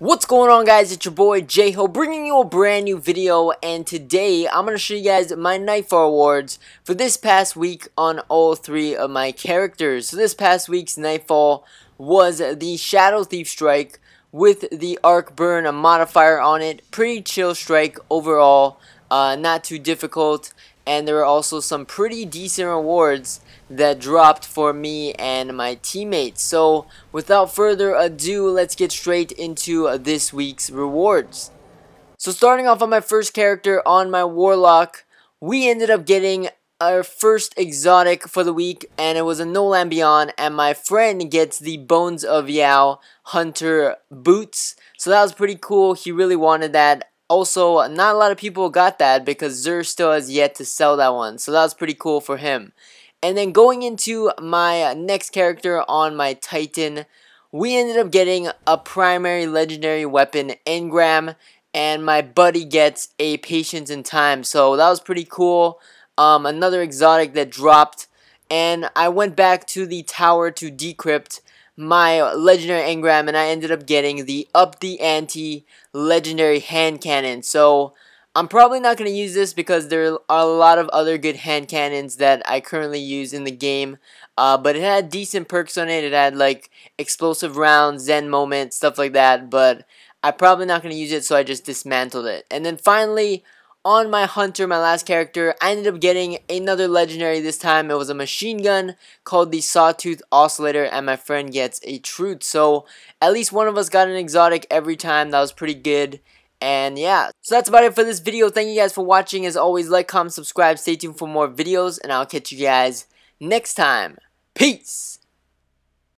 What's going on guys, it's your boy J-Ho bringing you a brand new video and today I'm going to show you guys my Nightfall awards for this past week on all three of my characters. So this past week's Nightfall was the Shadow Thief Strike with the Arc Burn modifier on it. Pretty chill strike overall, uh, not too difficult and there were also some pretty decent rewards that dropped for me and my teammates. So without further ado, let's get straight into this week's rewards. So starting off on my first character on my Warlock, we ended up getting our first exotic for the week and it was a No Land Beyond and my friend gets the Bones of Eao Hunter boots. So that was pretty cool. He really wanted that. Also, not a lot of people got that because Xur still has yet to sell that one. So that was pretty cool for him. And then going into my next character on my Titan, we ended up getting a primary legendary weapon, Engram, and my buddy gets a Patience and Time. So that was pretty cool. Um, another exotic that dropped. And I went back to the tower to decrypt my legendary engram and I ended up getting the up the ante legendary hand cannon. So I'm probably not going to use this because there are a lot of other good hand cannons that I currently use in the game. Uh, but it had decent perks on it. It had like explosive rounds, zen moment, stuff like that. But I'm probably not going to use it so I just dismantled it. And then finally on my hunter, my last character, I ended up getting another legendary this time. It was a machine gun called the Sawtooth Oscillator, and my friend gets a truth. So at least one of us got an exotic every time. That was pretty good. And yeah, so that's about it for this video. Thank you guys for watching. As always, like, comment, subscribe, stay tuned for more videos, and I'll catch you guys next time. Peace!